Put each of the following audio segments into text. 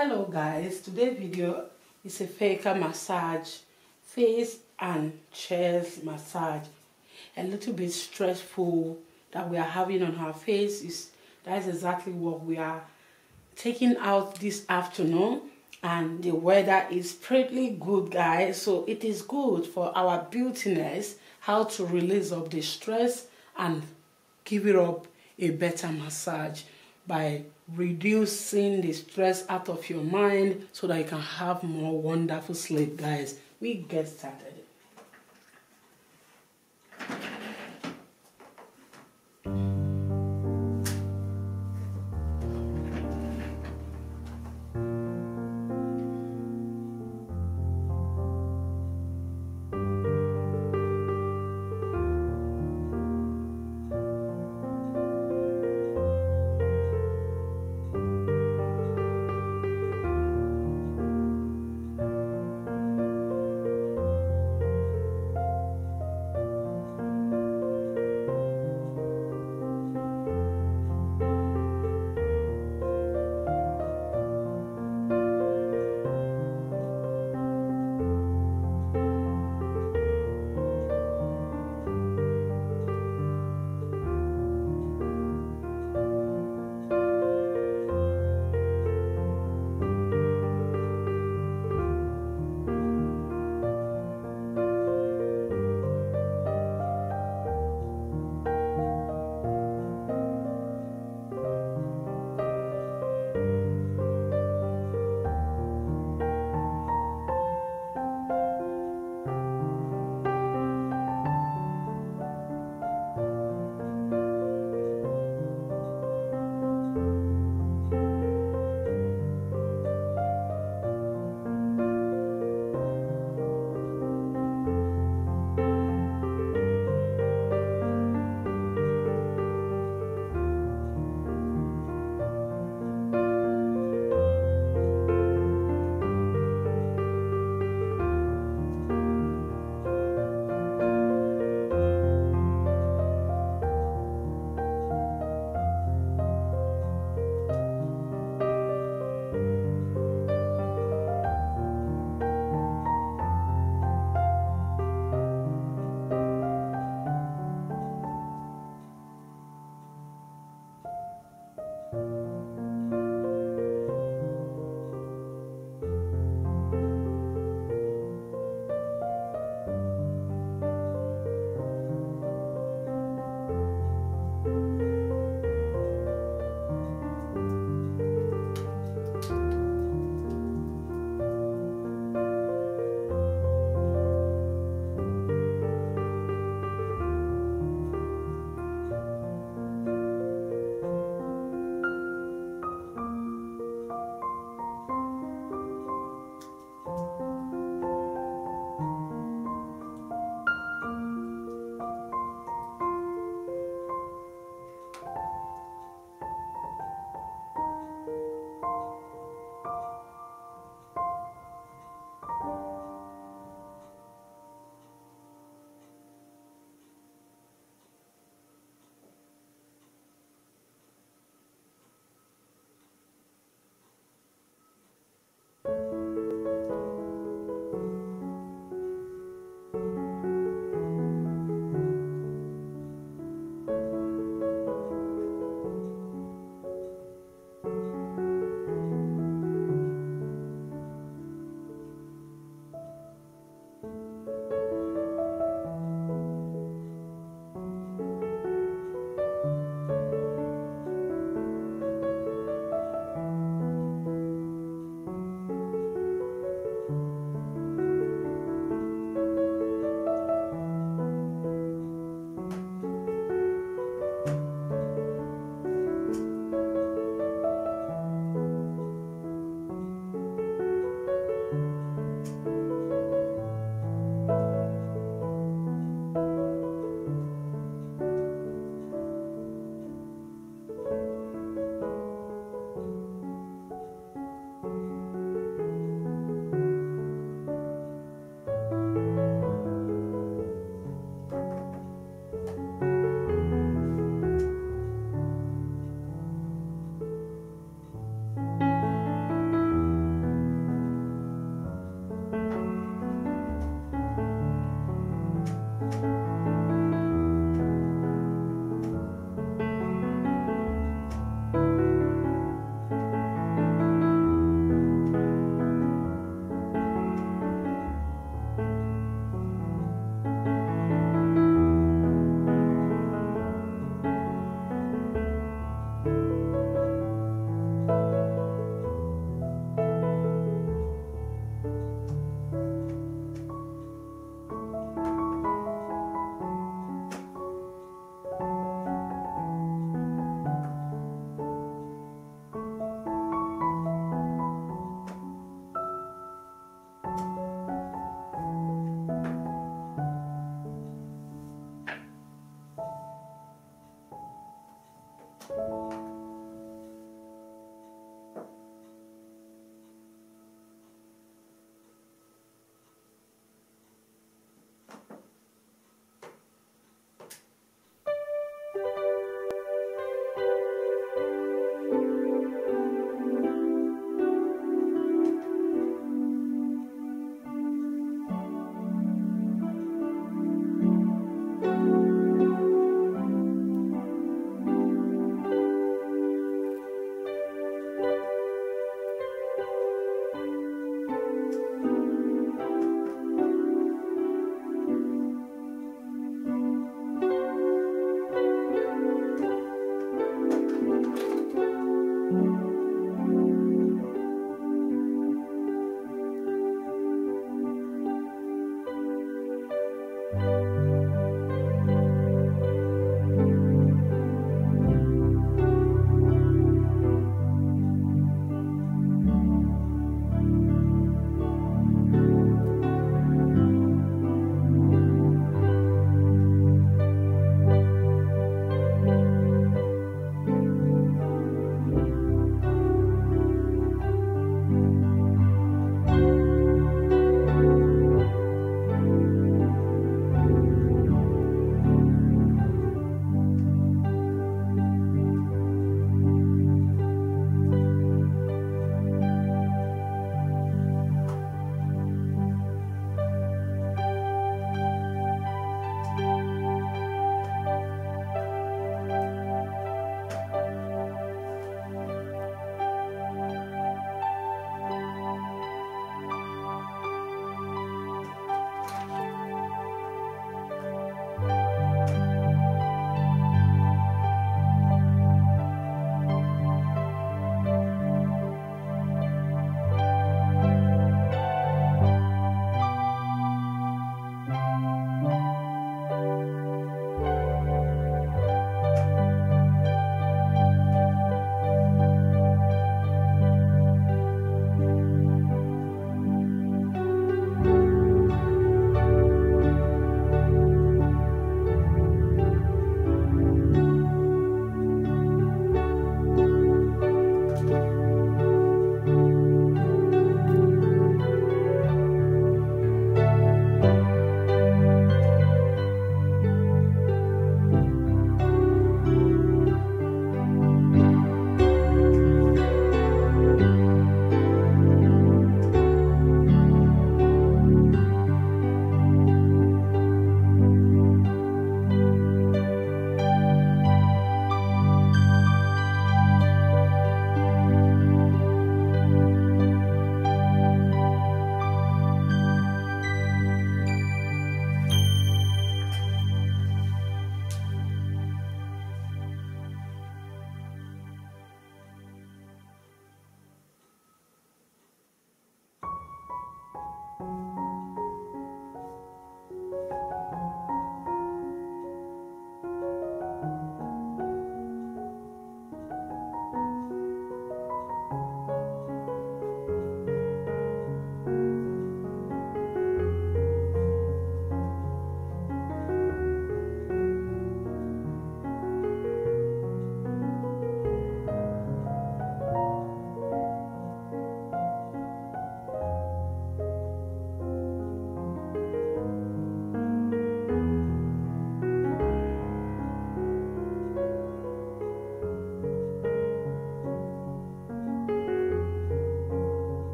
hello guys. Today's video is a facial massage face and chest massage. A little bit stressful that we are having on our face is that's exactly what we are taking out this afternoon. And the weather is pretty good guys. So it is good for our beautiness how to release of the stress and give it up a better massage by reducing the stress out of your mind so that you can have more wonderful sleep guys. We get started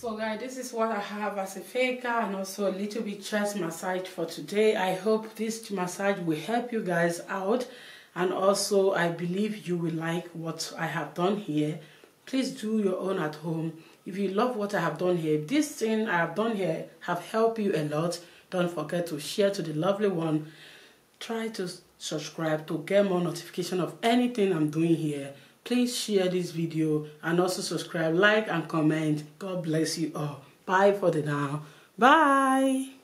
So guys, this is what I have as a faker and also a little bit chest massage for today. I hope this massage will help you guys out and also I believe you will like what I have done here. Please do your own at home. If you love what I have done here, this thing I have done here have helped you a lot. Don't forget to share to the lovely one. Try to subscribe to get more notification of anything I'm doing here please share this video and also subscribe like and comment. God bless you all. Bye for the now. Bye